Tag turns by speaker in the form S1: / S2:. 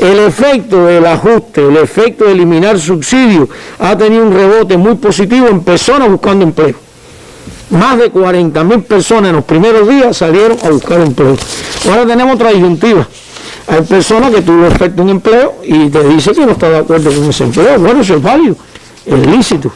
S1: El efecto del ajuste, el efecto de eliminar subsidios ha tenido un rebote muy positivo en personas buscando empleo. Más de 40 mil personas en los primeros días salieron a buscar empleo. Ahora tenemos otra disyuntiva. Hay personas que tú le ofertas un empleo y te dice que no está de acuerdo con ese empleo. Bueno, eso es válido, es lícito.